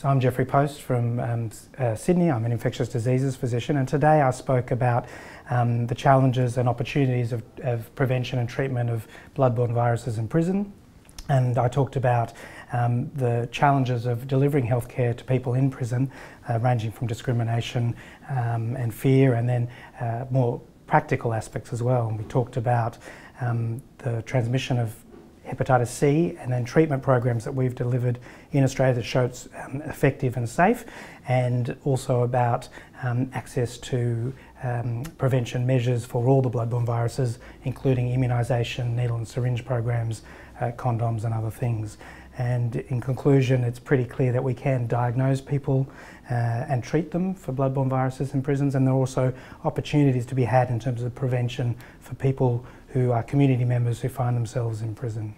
So I'm Jeffrey Post from um, uh, Sydney. I'm an infectious diseases physician, and today I spoke about um, the challenges and opportunities of, of, prevention and treatment of bloodborne viruses in prison. And I talked about um, the challenges of delivering healthcare to people in prison, uh, ranging from discrimination um, and fear, and then uh, more practical aspects as well. And we talked about um, the transmission of hepatitis C and then treatment programs that we've delivered in Australia that show it's um, effective and safe and also about um, access to um, prevention measures for all the bloodborne viruses including immunisation, needle and syringe programs, uh, condoms and other things. And in conclusion, it's pretty clear that we can diagnose people uh, and treat them for bloodborne viruses in prisons, and there are also opportunities to be had in terms of prevention for people who are community members who find themselves in prison.